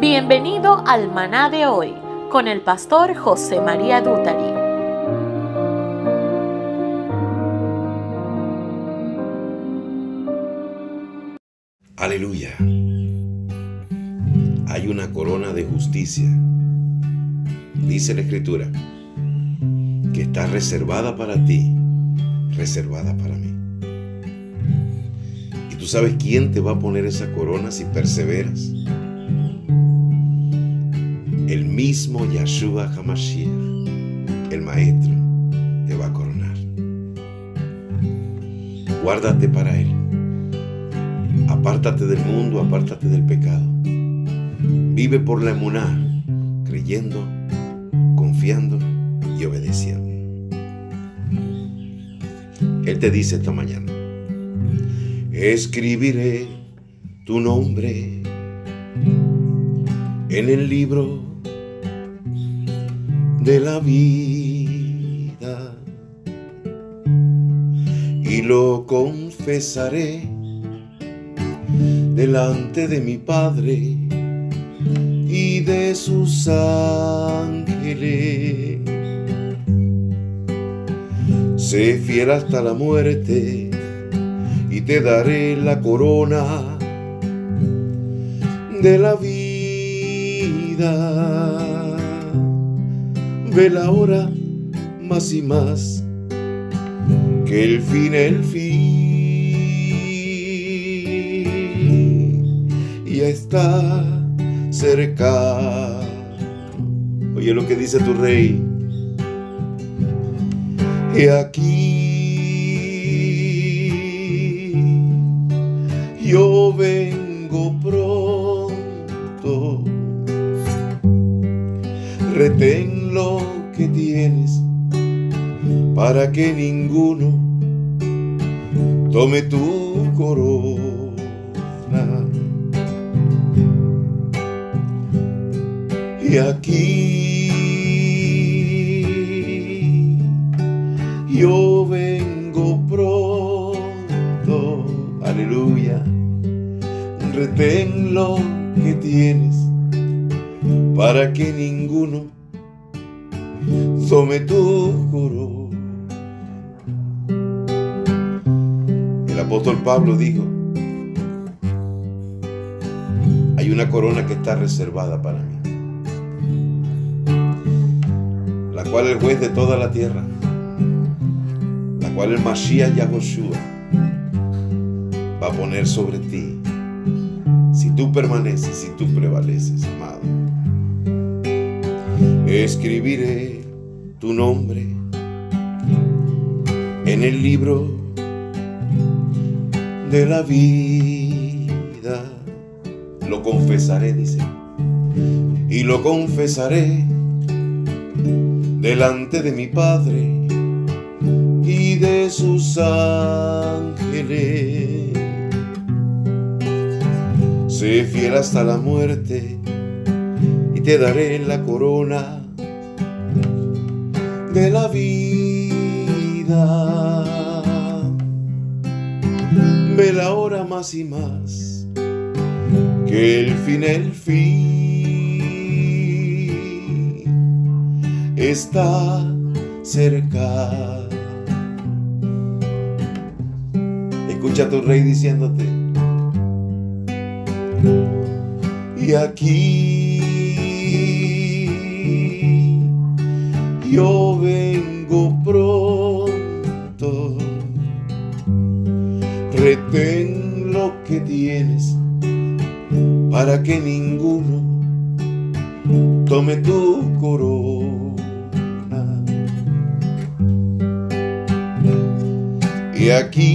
Bienvenido al maná de hoy con el pastor José María Dutari. Aleluya. Hay una corona de justicia, dice la escritura, que está reservada para ti, reservada para mí. ¿Y tú sabes quién te va a poner esa corona si perseveras? Mismo Yahshua Hamashiach, el Maestro, te va a coronar. Guárdate para Él. Apártate del mundo, apártate del pecado. Vive por la emuná, creyendo, confiando y obedeciendo. Él te dice esta mañana, escribiré tu nombre en el libro de la vida y lo confesaré delante de mi Padre y de sus ángeles. Sé fiel hasta la muerte y te daré la corona de la vida la hora más y más que el fin, el fin ya está cerca. Oye lo que dice tu rey. Y aquí yo vengo para que ninguno tome tu corona. Y aquí yo vengo pronto, aleluya, retén lo que tienes para que ninguno tome tu corona. Apóstol Pablo dijo, hay una corona que está reservada para mí, la cual el juez de toda la tierra, la cual el Mashiach Yahushua va a poner sobre ti, si tú permaneces, si tú prevaleces, amado. Escribiré tu nombre en el libro de la vida. Lo confesaré, dice, y lo confesaré delante de mi Padre y de sus ángeles. Sé fiel hasta la muerte y te daré la corona de la vida. La hora más y más que el fin, el fin está cerca. Escucha tu rey diciéndote, y aquí yo vengo pronto. Para que ninguno tome tu corona. Y aquí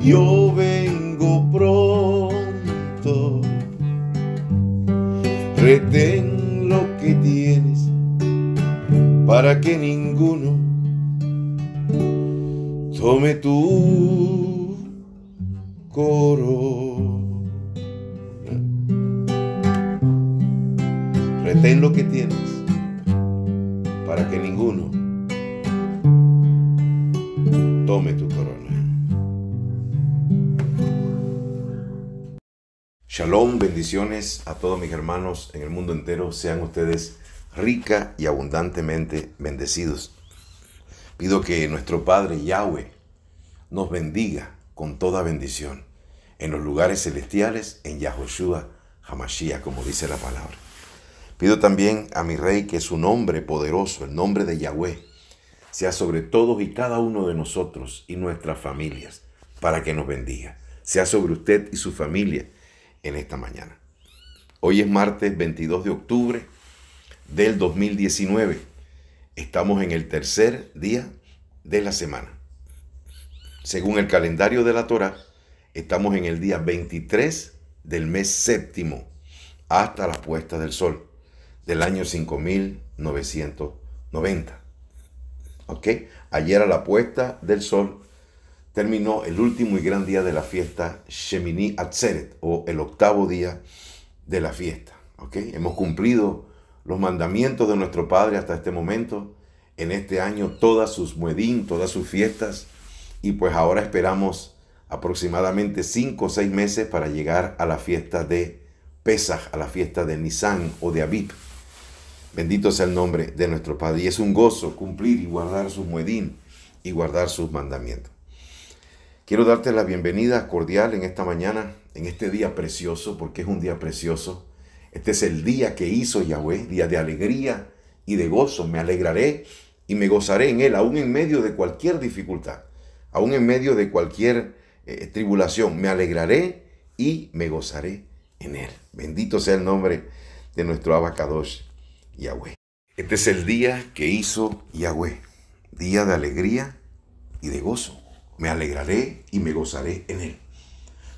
yo vengo pronto Retén lo que tienes para que ninguno tome tu coro. Retén lo que tienes para que ninguno tome tu corona. Shalom, bendiciones a todos mis hermanos en el mundo entero. Sean ustedes rica y abundantemente bendecidos. Pido que nuestro Padre Yahweh nos bendiga con toda bendición en los lugares celestiales, en Yahushua Hamashiach, como dice la palabra. Pido también a mi Rey que su nombre poderoso, el nombre de Yahweh, sea sobre todos y cada uno de nosotros y nuestras familias, para que nos bendiga. Sea sobre usted y su familia en esta mañana. Hoy es martes 22 de octubre del 2019. Estamos en el tercer día de la semana. Según el calendario de la Torah, estamos en el día 23 del mes séptimo hasta la puesta del sol del año 5990. ¿Ok? Ayer a la puesta del sol terminó el último y gran día de la fiesta Shemini Atzeret o el octavo día de la fiesta. ¿Ok? Hemos cumplido los mandamientos de nuestro Padre hasta este momento. En este año todas sus muedín, todas sus fiestas. Y pues ahora esperamos aproximadamente cinco o seis meses para llegar a la fiesta de Pesach, a la fiesta de Nisan o de Abib. Bendito sea el nombre de nuestro Padre. Y es un gozo cumplir y guardar sus muedín y guardar sus mandamientos. Quiero darte la bienvenida cordial en esta mañana, en este día precioso, porque es un día precioso. Este es el día que hizo Yahweh, día de alegría y de gozo. Me alegraré y me gozaré en él, aún en medio de cualquier dificultad, aún en medio de cualquier eh, tribulación. Me alegraré y me gozaré en él. Bendito sea el nombre de nuestro abacadosh, Yahweh. Este es el día que hizo Yahweh, día de alegría y de gozo me alegraré y me gozaré en él.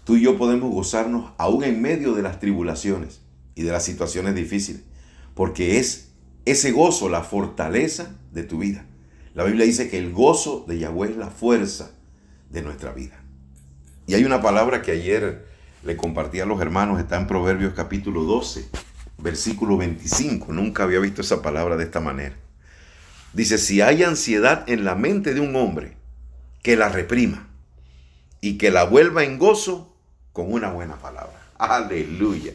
Tú y yo podemos gozarnos aún en medio de las tribulaciones y de las situaciones difíciles, porque es ese gozo la fortaleza de tu vida. La Biblia dice que el gozo de Yahweh es la fuerza de nuestra vida. Y hay una palabra que ayer le compartí a los hermanos, está en Proverbios capítulo 12, versículo 25. Nunca había visto esa palabra de esta manera. Dice, si hay ansiedad en la mente de un hombre, que la reprima y que la vuelva en gozo con una buena palabra. Aleluya.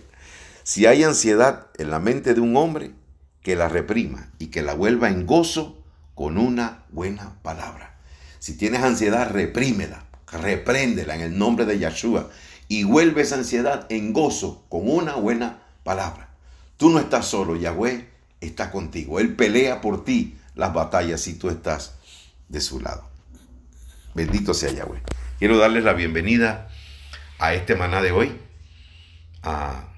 Si hay ansiedad en la mente de un hombre, que la reprima y que la vuelva en gozo con una buena palabra. Si tienes ansiedad, reprímela, repréndela en el nombre de Yeshua y vuelve esa ansiedad en gozo con una buena palabra. Tú no estás solo, Yahweh está contigo. Él pelea por ti las batallas si tú estás de su lado. Bendito sea Yahweh. Quiero darles la bienvenida a este maná de hoy, a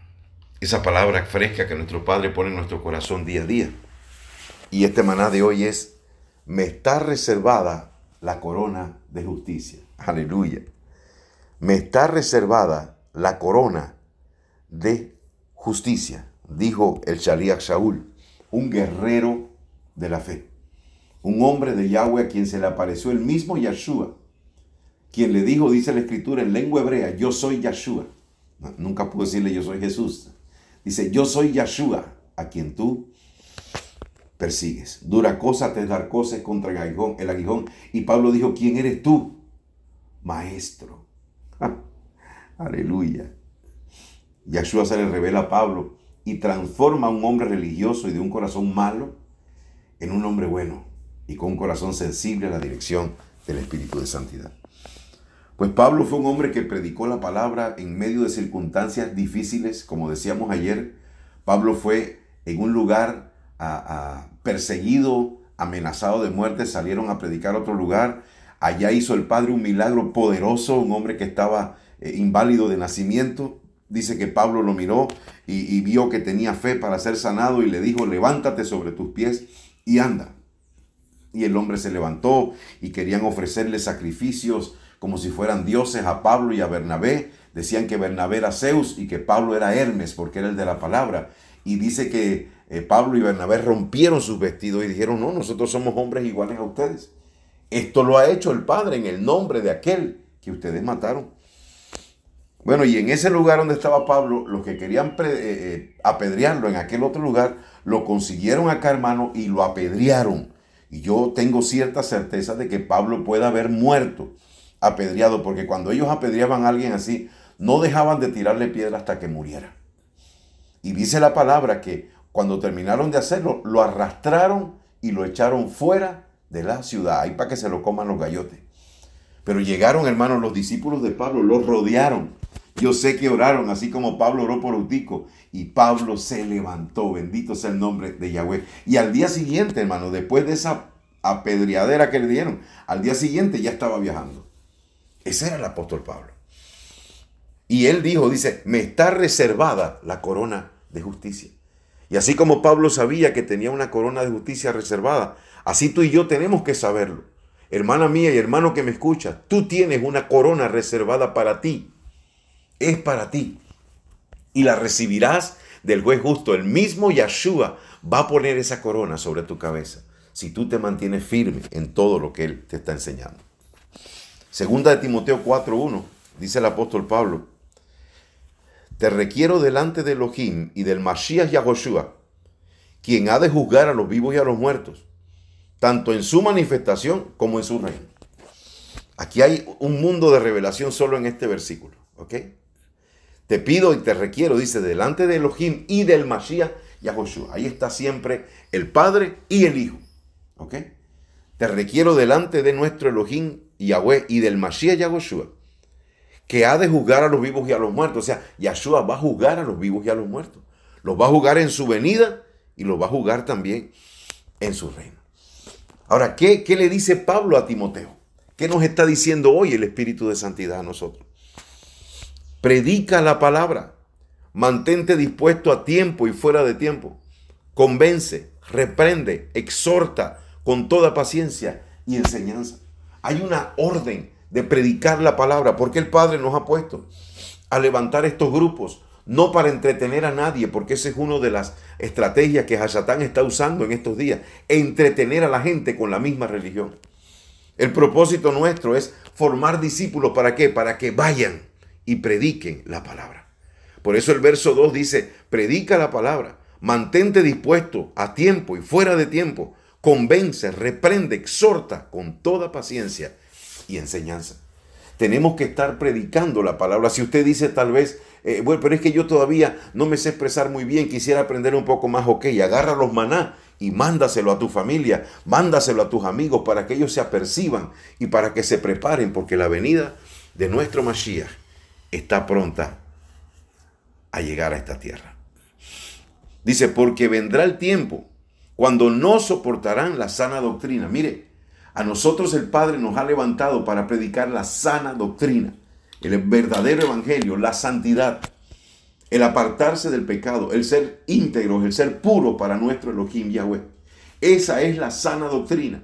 esa palabra fresca que nuestro Padre pone en nuestro corazón día a día. Y este maná de hoy es, me está reservada la corona de justicia. Aleluya. Me está reservada la corona de justicia, dijo el Shaliach Shaul, un guerrero de la fe un hombre de Yahweh a quien se le apareció el mismo Yeshua, quien le dijo, dice la escritura en lengua hebrea, yo soy Yeshua. nunca pudo decirle yo soy Jesús. Dice, yo soy Yeshua, a quien tú persigues. Dura cosa te dar cosas contra el el aguijón. Y Pablo dijo, ¿quién eres tú? Maestro. Aleluya. Yeshua se le revela a Pablo y transforma a un hombre religioso y de un corazón malo en un hombre bueno y con un corazón sensible a la dirección del Espíritu de Santidad. Pues Pablo fue un hombre que predicó la palabra en medio de circunstancias difíciles, como decíamos ayer. Pablo fue en un lugar perseguido, amenazado de muerte, salieron a predicar a otro lugar. Allá hizo el Padre un milagro poderoso, un hombre que estaba eh, inválido de nacimiento. Dice que Pablo lo miró y, vio que tenía fe para ser sanado y le dijo, levántate sobre tus pies y anda. Y el hombre se levantó y querían ofrecerle sacrificios como si fueran dioses a Pablo y a Bernabé. Decían que Bernabé era Zeus y que Pablo era Hermes porque era el de la palabra. Y dice que eh, Pablo y Bernabé rompieron sus vestidos y dijeron, no, nosotros somos hombres iguales a ustedes. Esto lo ha hecho el Padre en el nombre de aquel que ustedes mataron. Bueno, y en ese lugar donde estaba Pablo, los que querían eh, eh, apedrearlo en aquel otro lugar, lo consiguieron acá, hermano, y lo apedrearon. Y yo tengo cierta certeza de que Pablo puede haber muerto apedreado, porque cuando ellos apedreaban a alguien así, no dejaban de tirarle piedra hasta que muriera. Y dice la palabra que cuando terminaron de hacerlo, lo arrastraron y lo echaron fuera de la ciudad, ahí para que se lo coman los gallotes. Pero llegaron, hermanos, los discípulos de Pablo, los rodearon. Yo sé que oraron, así como Pablo oró por Utico. Y Pablo se levantó, bendito sea el nombre de Yahweh. Y al día siguiente, hermano, después de esa apedreadera que le dieron, al día siguiente ya estaba viajando. Ese era el apóstol Pablo. Y él dijo, dice, me está reservada la corona de justicia. Y así como Pablo sabía que tenía una corona de justicia reservada, así tú y yo tenemos que saberlo hermana mía y hermano que me escucha, tú tienes una corona reservada para ti. Es para ti. Y la recibirás del juez justo. El mismo Yeshua va a poner esa corona sobre tu cabeza si tú te mantienes firme en todo lo que Él te está enseñando. Segunda de Timoteo 4.1, dice el apóstol Pablo, te requiero delante de Elohim y del Mashiach Yahoshua, quien ha de juzgar a los vivos y a los muertos tanto en su manifestación como en su reino. Aquí hay un mundo de revelación solo en este versículo, ¿ok? Te pido y te requiero, dice, delante de Elohim y del Mashiach Yahoshua. Ahí está siempre el Padre y el Hijo, ¿ok? Te requiero delante de nuestro Elohim Yahweh y del Mashiach Yahoshua, que ha de juzgar a los vivos y a los muertos. O sea, Yahshua va a juzgar a los vivos y a los muertos. Los va a juzgar en su venida y los va a juzgar también en su reino. Ahora, ¿qué, ¿qué le dice Pablo a Timoteo? ¿Qué nos está diciendo hoy el Espíritu de Santidad a nosotros? Predica la palabra. Mantente dispuesto a tiempo y fuera de tiempo. Convence, reprende, exhorta con toda paciencia y enseñanza. Hay una orden de predicar la palabra porque el Padre nos ha puesto a levantar estos grupos no para entretener a nadie, porque esa es una de las estrategias que Hasatán está usando en estos días, entretener a la gente con la misma religión. El propósito nuestro es formar discípulos, ¿para qué? Para que vayan y prediquen la palabra. Por eso el verso 2 dice, predica la palabra, mantente dispuesto a tiempo y fuera de tiempo, convence, reprende, exhorta con toda paciencia y enseñanza. Tenemos que estar predicando la palabra. Si usted dice tal vez, eh, bueno, pero es que yo todavía no me sé expresar muy bien, quisiera aprender un poco más, ok, agarra los maná y mándaselo a tu familia, mándaselo a tus amigos para que ellos se aperciban y para que se preparen, porque la venida de nuestro Mashiach está pronta a llegar a esta tierra. Dice, porque vendrá el tiempo cuando no soportarán la sana doctrina. Mire, a nosotros el Padre nos ha levantado para predicar la sana doctrina el verdadero evangelio, la santidad, el apartarse del pecado, el ser íntegros, el ser puro para nuestro Elohim Yahweh. Esa es la sana doctrina.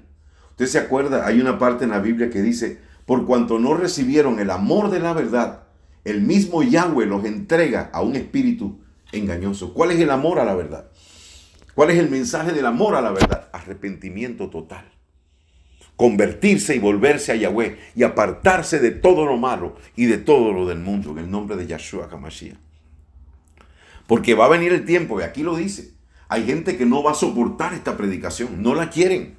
Usted se acuerda, hay una parte en la Biblia que dice, por cuanto no recibieron el amor de la verdad, el mismo Yahweh los entrega a un espíritu engañoso. ¿Cuál es el amor a la verdad? ¿Cuál es el mensaje del amor a la verdad? Arrepentimiento total convertirse y volverse a Yahweh y apartarse de todo lo malo y de todo lo del mundo en el nombre de Yahshua HaMashiach. Porque va a venir el tiempo, y aquí lo dice, hay gente que no va a soportar esta predicación, no la quieren.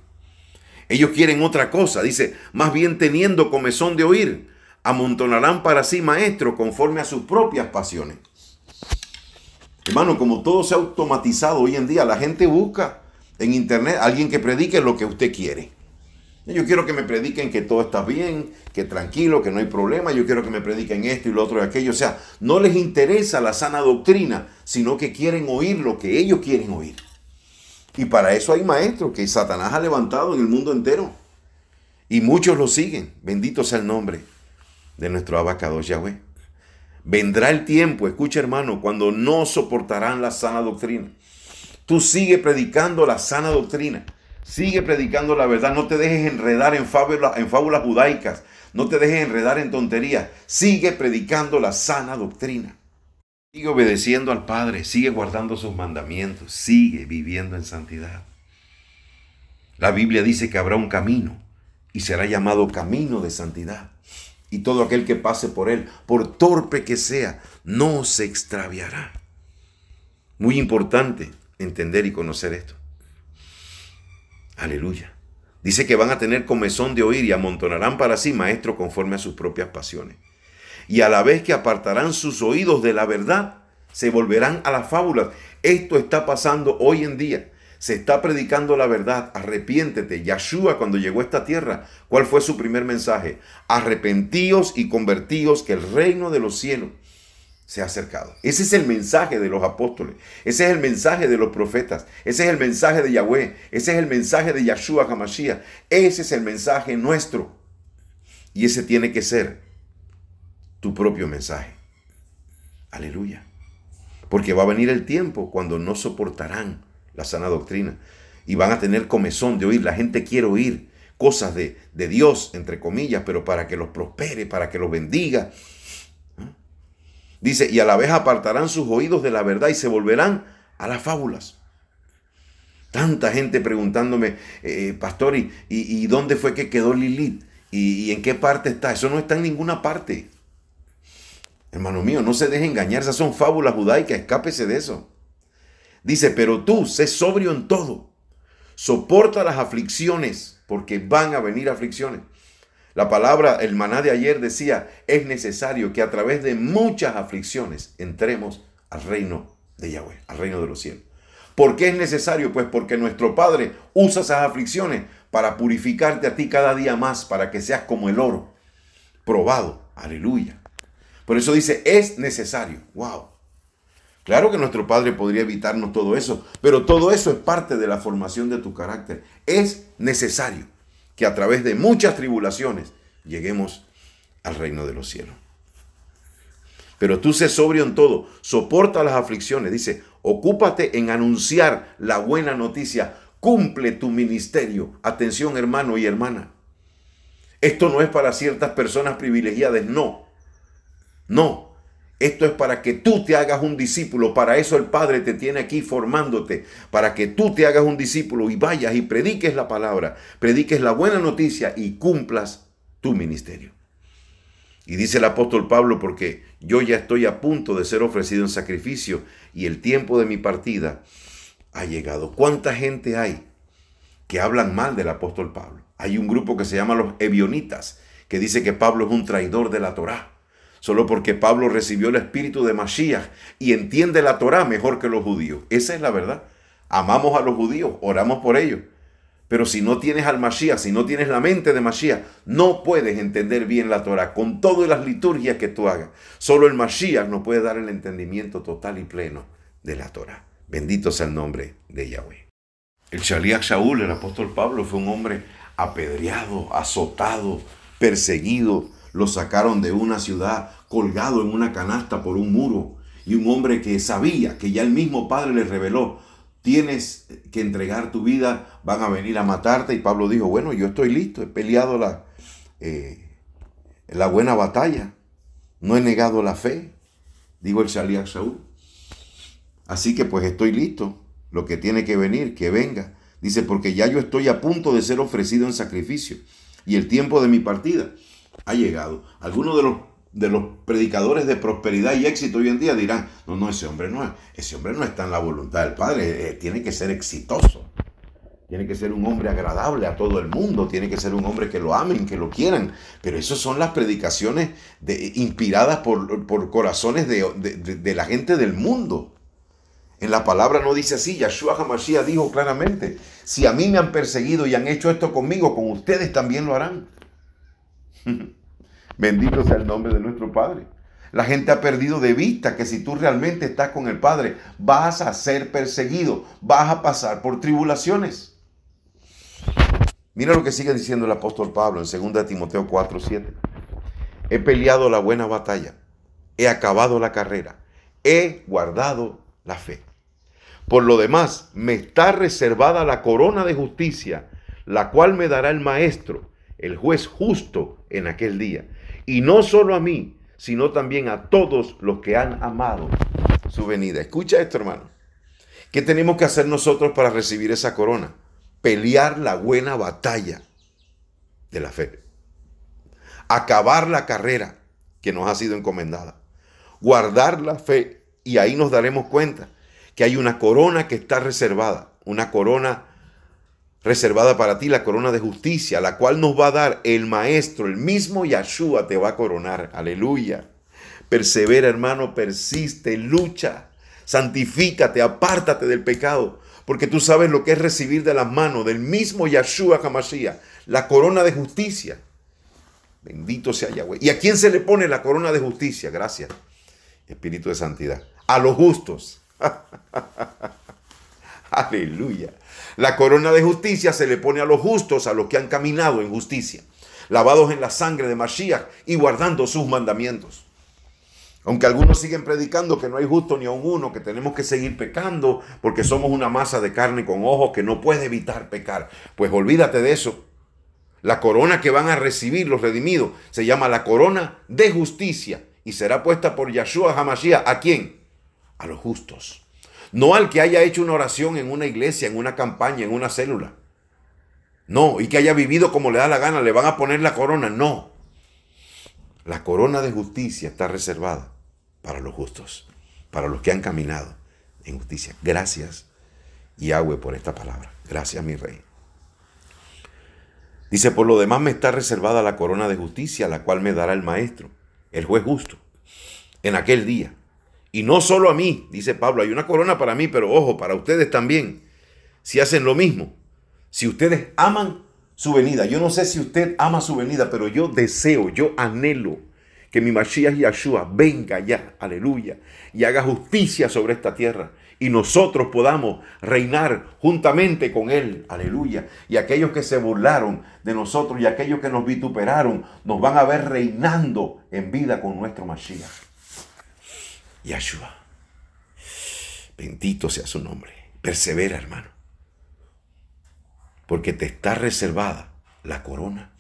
Ellos quieren otra cosa, dice, más bien teniendo comezón de oír, amontonarán para sí maestro conforme a sus propias pasiones. Hermano, como todo se ha automatizado hoy en día, la gente busca en internet alguien que predique lo que usted quiere. Yo quiero que me prediquen que todo está bien, que tranquilo, que no hay problema. Yo quiero que me prediquen esto y lo otro y aquello. O sea, no les interesa la sana doctrina, sino que quieren oír lo que ellos quieren oír. Y para eso hay maestros que Satanás ha levantado en el mundo entero. Y muchos lo siguen. Bendito sea el nombre de nuestro abacado Yahweh. Vendrá el tiempo, escucha hermano, cuando no soportarán la sana doctrina. Tú sigue predicando la sana doctrina. Sigue predicando la verdad. No te dejes enredar en fábulas, judaicas. No te dejes enredar en tonterías. Sigue predicando la sana doctrina. Sigue obedeciendo al Padre. Sigue guardando sus mandamientos. Sigue viviendo en santidad. La Biblia dice que habrá un camino y será llamado camino de santidad. Y todo aquel que pase por él, por torpe que sea, no se extraviará. Muy importante entender y conocer esto. Aleluya. Dice que van a tener comezón de oír y amontonarán para sí maestro conforme a sus propias pasiones. y a la vez que apartarán sus oídos de la verdad, se volverán a las fábulas. Esto está pasando hoy en día. Se está predicando la verdad. Arrepiéntete. Yeshua cuando llegó a esta tierra, ¿cuál fue su primer mensaje? Arrepentíos y convertíos que el reino de los cielos se ha acercado. Ese es el mensaje de los apóstoles. Ese es el mensaje de los profetas. Ese es el mensaje de Yahweh. Ese es el mensaje de Yahshua Hamashiach. Ese es el mensaje nuestro. Y ese tiene que ser tu propio mensaje. Aleluya. Porque va a venir el tiempo cuando no soportarán la sana doctrina y van a tener comezón de oír. La gente quiere oír cosas de, de Dios, entre comillas, pero para que los prospere, para que los bendiga. Dice, y a la vez apartarán sus oídos de la verdad y se volverán a las fábulas. Tanta gente preguntándome, eh, pastor, ¿y, y, dónde fue que quedó Lilith? ¿Y, ¿Y en qué parte está? Eso no está en ninguna parte. Hermano mío, no se deje engañar, esas son fábulas judaicas, escápese de eso. Dice, pero tú, sé sobrio en todo, soporta las aflicciones, porque van a venir aflicciones. La palabra, el maná de ayer decía, es necesario que a través de muchas aflicciones entremos al reino de Yahweh, al reino de los cielos. ¿Por qué es necesario? Pues porque nuestro Padre usa esas aflicciones para purificarte a ti cada día más, para que seas como el oro, probado. Aleluya. Por eso dice, es necesario. Wow. Claro que nuestro Padre podría evitarnos todo eso, pero todo eso es parte de la formación de tu carácter. Es necesario que a través de muchas tribulaciones lleguemos al reino de los cielos. Pero tú sé sobrio en todo, soporta las aflicciones, dice, ocúpate en anunciar la buena noticia, cumple tu ministerio. Atención hermano y hermana. Esto no es para ciertas personas privilegiadas, no. No, esto es para que tú te hagas un discípulo. Para eso el Padre te tiene aquí formándote. Para que tú te hagas un discípulo y vayas y prediques la palabra, prediques la buena noticia y cumplas tu ministerio. Y dice el apóstol Pablo, porque yo ya estoy a punto de ser ofrecido en sacrificio y el tiempo de mi partida ha llegado. ¿Cuánta gente hay que hablan mal del apóstol Pablo? Hay un grupo que se llama los Ebionitas, que dice que Pablo es un traidor de la Torá solo porque Pablo recibió el espíritu de Mashiach y entiende la Torah mejor que los judíos. Esa es la verdad. Amamos a los judíos, oramos por ellos. Pero si no tienes al Mashiach, si no tienes la mente de Mashiach, no puedes entender bien la Torah con todas las liturgias que tú hagas. Solo el Mashiach nos puede dar el entendimiento total y pleno de la Torah. Bendito sea el nombre de Yahweh. El Shaliach Shaul, el apóstol Pablo, fue un hombre apedreado, azotado, perseguido, lo sacaron de una ciudad colgado en una canasta por un muro. Y un hombre que sabía, que ya el mismo Padre le reveló, tienes que entregar tu vida, van a venir a matarte. Y Pablo dijo, bueno, yo estoy listo, he peleado la, eh, la buena batalla, no he negado la fe, dijo el Shaliach Saúl. Así que pues estoy listo, lo que tiene que venir, que venga. Dice, porque ya yo estoy a punto de ser ofrecido en sacrificio y el tiempo de mi partida ha llegado. Algunos de los, de los predicadores de prosperidad y éxito hoy en día dirán, no, no, ese hombre no, ese hombre no está en la voluntad del Padre, eh, tiene que ser exitoso. Tiene que ser un hombre agradable a todo el mundo, tiene que ser un hombre que lo amen, que lo quieran. Pero esas son las predicaciones de, inspiradas por, por corazones de, de, la gente del mundo. En la palabra no dice así, Yahshua HaMashiach dijo claramente, si a mí me han perseguido y han hecho esto conmigo, con ustedes también lo harán. Bendito sea el nombre de nuestro Padre. La gente ha perdido de vista que si tú realmente estás con el Padre, vas a ser perseguido, vas a pasar por tribulaciones. Mira lo que sigue diciendo el apóstol Pablo en 2 Timoteo 4, 7. He peleado la buena batalla, he acabado la carrera, he guardado la fe. Por lo demás, me está reservada la corona de justicia, la cual me dará el Maestro el juez justo en aquel día. Y no solo a mí, sino también a todos los que han amado su venida. Escucha esto, hermano. ¿Qué tenemos que hacer nosotros para recibir esa corona? Pelear la buena batalla de la fe. Acabar la carrera que nos ha sido encomendada. Guardar la fe y ahí nos daremos cuenta que hay una corona que está reservada, una corona reservada para ti la corona de justicia, la cual nos va a dar el Maestro, el mismo Yahshua te va a coronar. Aleluya. Persevera, hermano, persiste, lucha, santifícate, apártate del pecado, porque tú sabes lo que es recibir de las manos del mismo Yahshua Hamashiach la corona de justicia. Bendito sea Yahweh. ¿Y a quién se le pone la corona de justicia? Gracias. Espíritu de santidad. A los justos. Aleluya. La corona de justicia se le pone a los justos, a los que han caminado en justicia, lavados en la sangre de Mashiach y guardando sus mandamientos. Aunque algunos siguen predicando que no hay justo ni a un uno, que tenemos que seguir pecando porque somos una masa de carne con ojos que no puede evitar pecar. Pues olvídate de eso. La corona que van a recibir los redimidos se llama la corona de justicia y será puesta por Yahshua Hamashiach. ¿A quién? A los justos. No al que haya hecho una oración en una iglesia, en una campaña, en una célula. No, y que haya vivido como le da la gana, le van a poner la corona. No. La corona de justicia está reservada para los justos, para los que han caminado en justicia. Gracias, Yahweh, por esta palabra. Gracias, mi rey. Dice, por lo demás me está reservada la corona de justicia, la cual me dará el maestro, el juez justo, en aquel día. Y no solo a mí, dice Pablo, hay una corona para mí, pero ojo, para ustedes también. Si hacen lo mismo, si ustedes aman su venida, yo no sé si usted ama su venida, pero yo deseo, yo anhelo que mi Mashiach Yahshua venga ya, aleluya, y haga justicia sobre esta tierra y nosotros podamos reinar juntamente con Él. Aleluya. Y aquellos que se burlaron de nosotros y aquellos que nos vituperaron, nos van a ver reinando en vida con nuestro Mashiach. Yahshua. Bendito sea su nombre. Persevera, hermano. Porque te está reservada la corona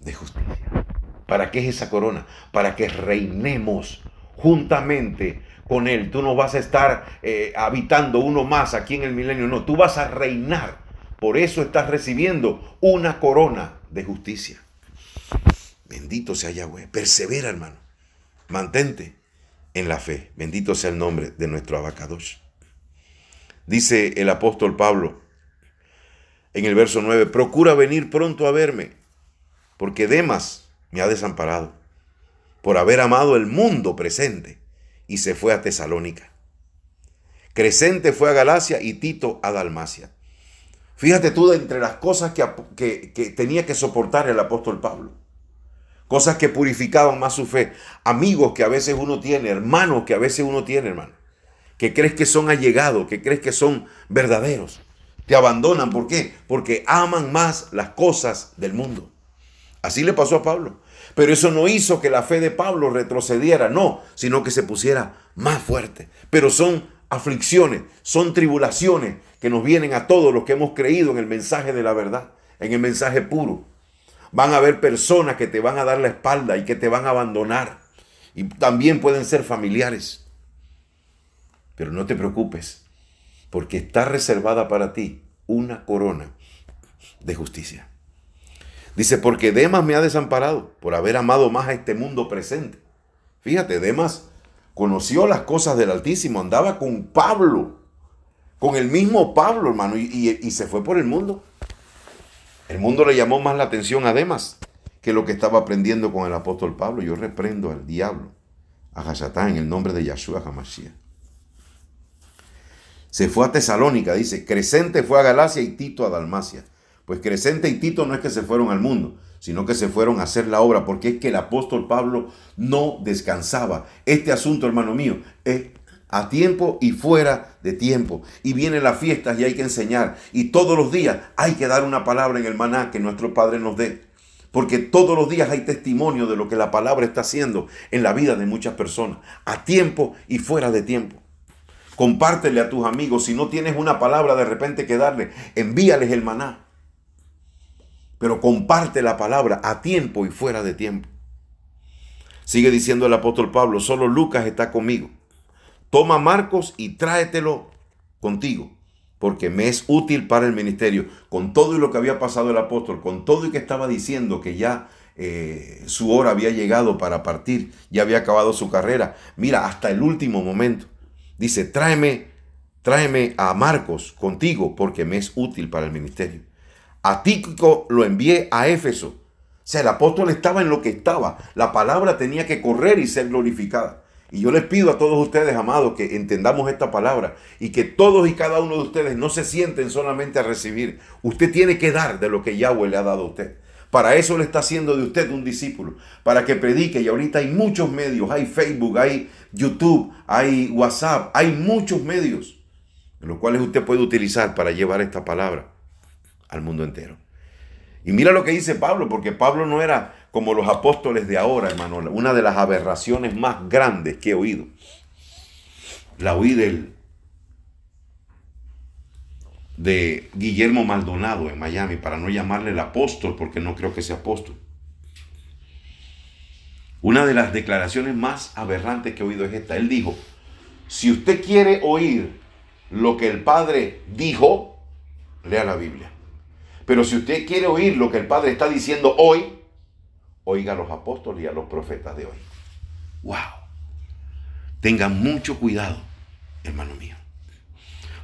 de justicia. ¿Para qué es esa corona? Para que reinemos juntamente con Él. Tú no vas a estar eh, habitando uno más aquí en el milenio, no, tú vas a reinar. Por eso estás recibiendo una corona de justicia. Bendito sea Yahweh. Persevera, hermano. Mantente en la fe. Bendito sea el nombre de nuestro abacadosh. Dice el apóstol Pablo en el verso 9, procura venir pronto a verme, porque Demas me ha desamparado por haber amado el mundo presente y se fue a Tesalónica. Crescente fue a Galacia y Tito a Dalmacia. Fíjate tú de entre las cosas que, que, tenía que soportar el apóstol Pablo. Cosas que purificaban más su fe. Amigos que a veces uno tiene, hermanos que a veces uno tiene, hermano. Que crees que son allegados, que crees que son verdaderos. Te abandonan. ¿Por qué? Porque aman más las cosas del mundo. Así le pasó a Pablo. Pero eso no hizo que la fe de Pablo retrocediera, no, sino que se pusiera más fuerte. Pero son aflicciones, son tribulaciones que nos vienen a todos los que hemos creído en el mensaje de la verdad, en el mensaje puro. Van a haber personas que te van a dar la espalda y que te van a abandonar. Y también pueden ser familiares. Pero no te preocupes, porque está reservada para ti una corona de justicia. Dice, porque Demas me ha desamparado por haber amado más a este mundo presente. Fíjate, Demas conoció las cosas del Altísimo, andaba con Pablo, con el mismo Pablo, hermano, y, se fue por el mundo. El mundo le llamó más la atención a Demas que lo que estaba aprendiendo con el apóstol Pablo. Yo reprendo al diablo, a Hashatán, en el nombre de Yahshua Hamashiach. Se fue a Tesalónica, dice, Crescente fue a Galacia y Tito a Dalmacia. Pues Crescente y Tito no es que se fueron al mundo, sino que se fueron a hacer la obra, porque es que el apóstol Pablo no descansaba. Este asunto, hermano mío, es a tiempo y fuera de tiempo. Y vienen las fiestas y hay que enseñar. Y todos los días hay que dar una palabra en el maná que nuestro Padre nos dé. Porque todos los días hay testimonio de lo que la palabra está haciendo en la vida de muchas personas, a tiempo y fuera de tiempo. Compártele a tus amigos. Si no tienes una palabra de repente que darle, envíales el maná pero comparte la palabra a tiempo y fuera de tiempo. Sigue diciendo el apóstol Pablo, solo Lucas está conmigo. Toma Marcos y tráetelo contigo, porque me es útil para el ministerio. Con todo y lo que había pasado el apóstol, con todo y que estaba diciendo que ya eh, su hora había llegado para partir, ya había acabado su carrera. Mira, hasta el último momento. Dice, tráeme, tráeme a Marcos contigo, porque me es útil para el ministerio. A Tíquico lo envié a Éfeso. O sea, el apóstol estaba en lo que estaba. La palabra tenía que correr y ser glorificada. Y yo les pido a todos ustedes, amados, que entendamos esta palabra y que todos y cada uno de ustedes no se sienten solamente a recibir. Usted tiene que dar de lo que Yahweh le ha dado a usted. Para eso le está haciendo de usted un discípulo, para que predique. Y ahorita hay muchos medios, hay Facebook, hay YouTube, hay WhatsApp, hay muchos medios en los cuales usted puede utilizar para llevar esta palabra al mundo entero. Y mira lo que dice Pablo, porque Pablo no era como los apóstoles de ahora, hermano. Una de las aberraciones más grandes que he oído. La oí del, de Guillermo Maldonado en Miami, para no llamarle el apóstol, porque no creo que sea apóstol. Una de las declaraciones más aberrantes que he oído es esta. Él dijo, si usted quiere oír lo que el Padre dijo, lea la Biblia. Pero si usted quiere oír lo que el Padre está diciendo hoy, oiga a los apóstoles y a los profetas de hoy. ¡Wow! Tenga mucho cuidado, hermano mío.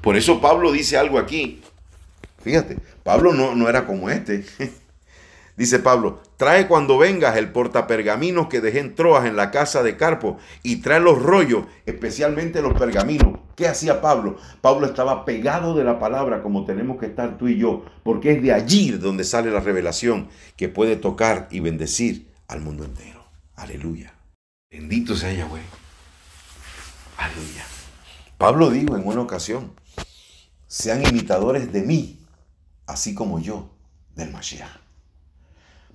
Por eso Pablo dice algo aquí. Fíjate, Pablo no, no era como este. Dice Pablo, trae cuando vengas el portapergaminos que dejé en Troas en la casa de Carpo y trae los rollos, especialmente los pergaminos. ¿Qué hacía Pablo? Pablo estaba pegado de la palabra como tenemos que estar tú y yo, porque es de allí donde sale la revelación que puede tocar y bendecir al mundo entero. Aleluya. Bendito sea Yahweh. Aleluya. Pablo dijo en una ocasión, sean imitadores de mí, así como yo del Mashiach.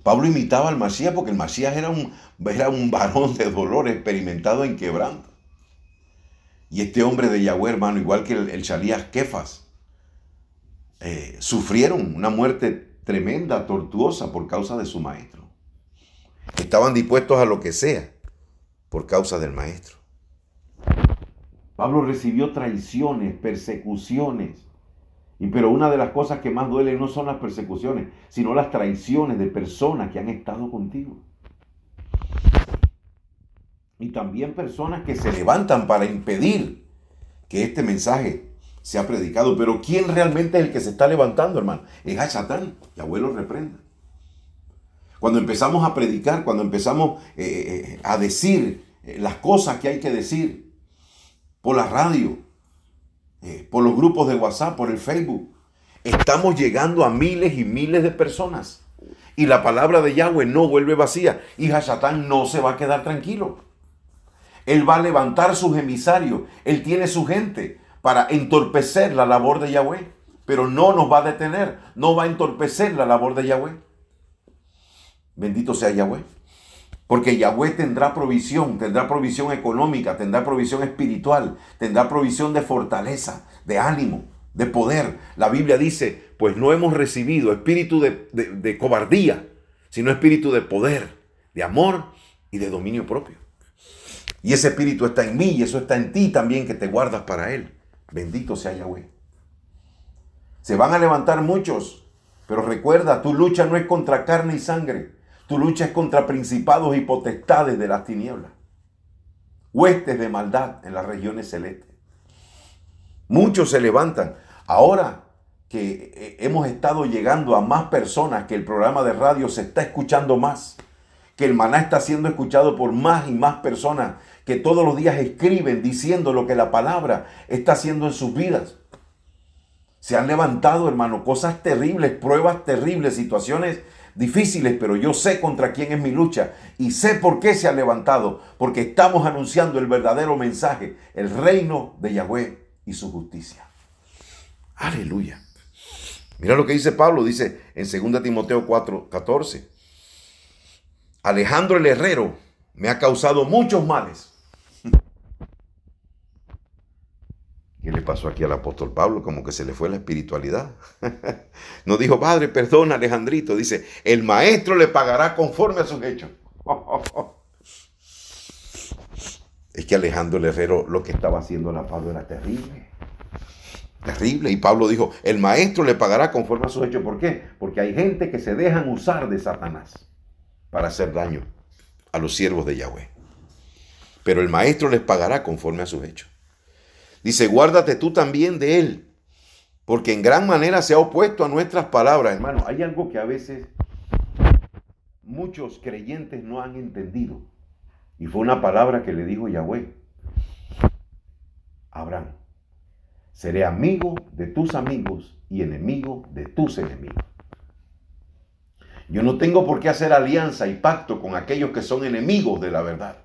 Pablo imitaba al Masías porque el Masías era un, era un varón de dolor experimentado en quebranto. Y este hombre de Yahweh, hermano, igual que el, el Kefas, eh, sufrieron una muerte tremenda, tortuosa por causa de su maestro. Estaban dispuestos a lo que sea por causa del maestro. Pablo recibió traiciones, persecuciones, y pero una de las cosas que más duele no son las persecuciones, sino las traiciones de personas que han estado contigo. Y también personas que se levantan para impedir que este mensaje sea predicado. Pero ¿quién realmente es el que se está levantando, hermano? Es a Satán. Y abuelo reprenda. Cuando empezamos a predicar, cuando empezamos eh, eh, a decir eh, las cosas que hay que decir por la radio, eh, por los grupos de WhatsApp, por el Facebook. Estamos llegando a miles y miles de personas. Y la palabra de Yahweh no vuelve vacía. Y Hashatán no se va a quedar tranquilo. Él va a levantar sus emisarios. Él tiene su gente para entorpecer la labor de Yahweh. Pero no nos va a detener. No va a entorpecer la labor de Yahweh. Bendito sea Yahweh. Porque Yahweh tendrá provisión, tendrá provisión económica, tendrá provisión espiritual, tendrá provisión de fortaleza, de ánimo, de poder. La Biblia dice, pues no hemos recibido espíritu de, cobardía, sino espíritu de poder, de amor y de dominio propio. Y ese espíritu está en mí y eso está en ti también que te guardas para Él. Bendito sea Yahweh. Se van a levantar muchos, pero recuerda, tu lucha no es contra carne y sangre, tu lucha es contra principados y potestades de las tinieblas, huestes de maldad en las regiones celestes. Muchos se levantan. Ahora que eh, hemos estado llegando a más personas, que el programa de radio se está escuchando más, que el maná está siendo escuchado por más y más personas, que todos los días escriben diciendo lo que la palabra está haciendo en sus vidas. Se han levantado, hermano, cosas terribles, pruebas terribles, situaciones difíciles, pero yo sé contra quién es mi lucha y sé por qué se ha levantado, porque estamos anunciando el verdadero mensaje, el reino de Yahweh y su justicia. Aleluya. Mira lo que dice Pablo, dice en 2 Timoteo 4, 14. Alejandro el Herrero me ha causado muchos males ¿Qué le pasó aquí al apóstol Pablo? Como que se le fue la espiritualidad. no dijo, Padre, perdona, Alejandrito. Dice, el maestro le pagará conforme a sus hechos. es que Alejandro el Herrero lo que estaba haciendo a Pablo era terrible. Terrible. Y Pablo dijo, el maestro le pagará conforme a sus hechos. ¿Por qué? Porque hay gente que se dejan usar de Satanás para hacer daño a los siervos de Yahweh. Pero el maestro les pagará conforme a sus hechos. Dice, guárdate tú también de él, porque en gran manera se ha opuesto a nuestras palabras, hermano. Hay algo que a veces muchos creyentes no han entendido. Y fue una palabra que le dijo Yahweh. Abraham, seré amigo de tus amigos y enemigo de tus enemigos. Yo no tengo por qué hacer alianza y pacto con aquellos que son enemigos de la verdad.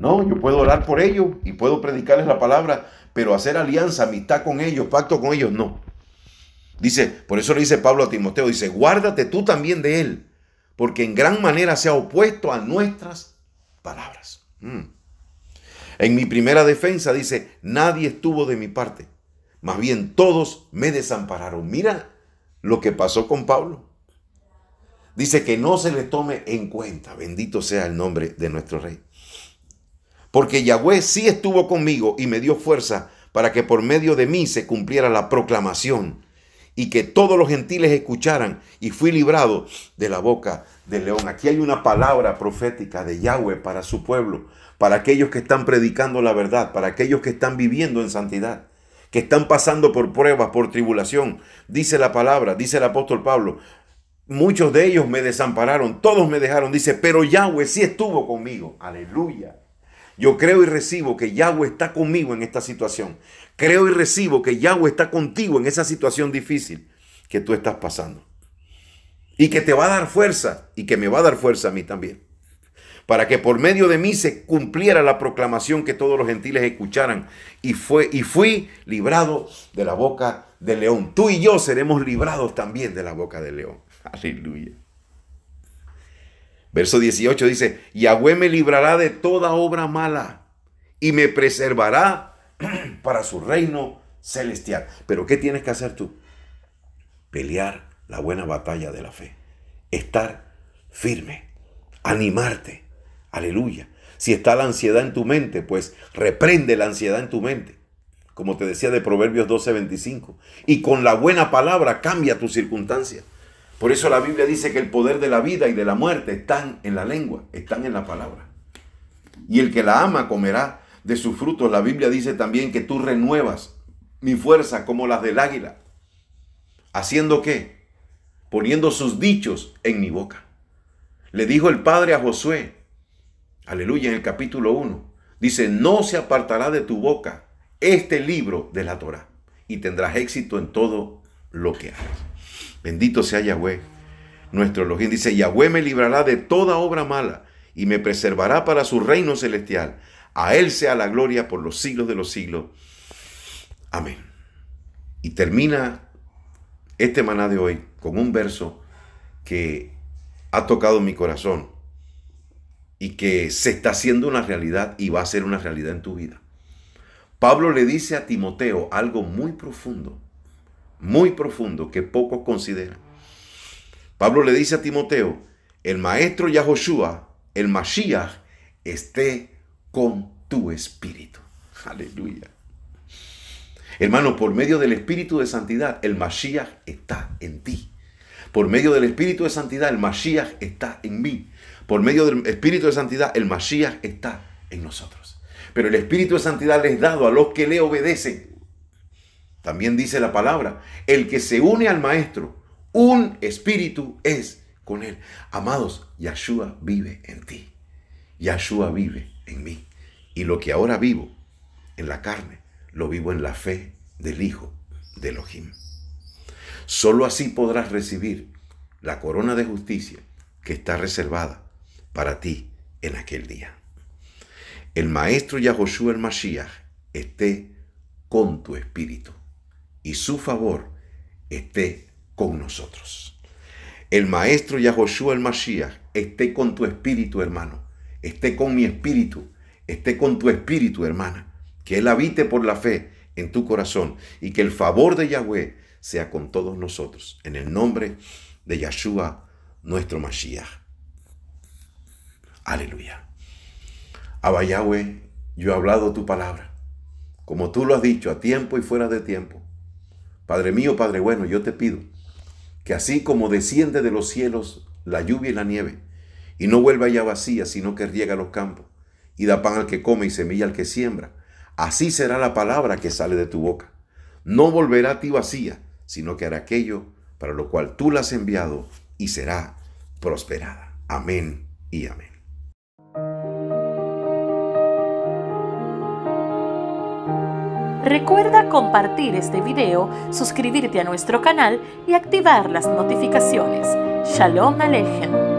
No, yo puedo orar por ellos y puedo predicarles la palabra, pero hacer alianza, amistad con ellos, pacto con ellos, no. Dice, por eso le dice Pablo a Timoteo, dice, guárdate tú también de él, porque en gran manera se ha opuesto a nuestras palabras. Mm. En mi primera defensa dice, nadie estuvo de mi parte, más bien todos me desampararon. Mira lo que pasó con Pablo. Dice que no se le tome en cuenta, bendito sea el nombre de nuestro rey. Porque Yahweh sí estuvo conmigo y me dio fuerza para que por medio de mí se cumpliera la proclamación y que todos los gentiles escucharan y fui librado de la boca del león. Aquí hay una palabra profética de Yahweh para su pueblo, para aquellos que están predicando la verdad, para aquellos que están viviendo en santidad, que están pasando por pruebas, por tribulación. Dice la palabra, dice el apóstol Pablo, muchos de ellos me desampararon, todos me dejaron, dice, pero Yahweh sí estuvo conmigo. Aleluya. Yo creo y recibo que Yahweh está conmigo en esta situación. Creo y recibo que Yahweh está contigo en esa situación difícil que tú estás pasando. Y que te va a dar fuerza y que me va a dar fuerza a mí también. Para que por medio de mí se cumpliera la proclamación que todos los gentiles escucharan. Y, fue, y fui librado de la boca del león. Tú y yo seremos librados también de la boca del león. Aleluya. Verso 18 dice, Yahweh me librará de toda obra mala y me preservará para su reino celestial. Pero ¿qué tienes que hacer tú? Pelear la buena batalla de la fe. Estar firme. Animarte. Aleluya. Si está la ansiedad en tu mente, pues reprende la ansiedad en tu mente. Como te decía de Proverbios 12:25. Y con la buena palabra cambia tu circunstancia. Por eso la Biblia dice que el poder de la vida y de la muerte están en la lengua, están en la palabra. Y el que la ama comerá de sus frutos. La Biblia dice también que tú renuevas mi fuerza como las del águila. ¿Haciendo qué? Poniendo sus dichos en mi boca. Le dijo el Padre a Josué, aleluya, en el capítulo 1, dice, no se apartará de tu boca este libro de la Torah y tendrás éxito en todo lo que hagas. Bendito sea Yahweh. Nuestro Elohim dice, Yahweh me librará de toda obra mala y me preservará para su reino celestial. A Él sea la gloria por los siglos de los siglos. Amén. Y termina este maná de hoy con un verso que ha tocado mi corazón y que se está haciendo una realidad y va a ser una realidad en tu vida. Pablo le dice a Timoteo algo muy profundo muy profundo que pocos consideran. Pablo le dice a Timoteo, el maestro Yahoshua, el Mashiach, esté con tu espíritu. Aleluya. Hermano, por medio del espíritu de santidad, el Mashiach está en ti. Por medio del espíritu de santidad, el Mashiach está en mí. Por medio del espíritu de santidad, el Mashiach está en nosotros. Pero el espíritu de santidad es dado a los que le obedecen. También dice la palabra, el que se une al Maestro, un espíritu es con él. Amados, Yahshua vive en ti. Yahshua vive en mí. Y lo que ahora vivo en la carne, lo vivo en la fe del Hijo de Elohim. Solo así podrás recibir la corona de justicia que está reservada para ti en aquel día. El Maestro Yahoshua el Mashiach esté con tu espíritu y su favor esté con nosotros. El Maestro Yahoshua el Mashiach esté con tu espíritu, hermano. Esté con mi espíritu. Esté con tu espíritu, hermana. Que Él habite por la fe en tu corazón y que el favor de Yahweh sea con todos nosotros. En el nombre de Yahshua, nuestro Mashiach. Aleluya. Abba Yahweh, yo he hablado tu palabra, como tú lo has dicho, a tiempo y fuera de tiempo Padre mío, Padre bueno, yo te pido que así como desciende de los cielos la lluvia y la nieve, y no vuelva ya vacía, sino que riega los campos, y da pan al que come y semilla al que siembra, así será la palabra que sale de tu boca. No volverá a ti vacía, sino que hará aquello para lo cual tú la has enviado, y será prosperada. Amén y amén. Recuerda compartir este video, suscribirte a nuestro canal y activar las notificaciones. Shalom Aleichem.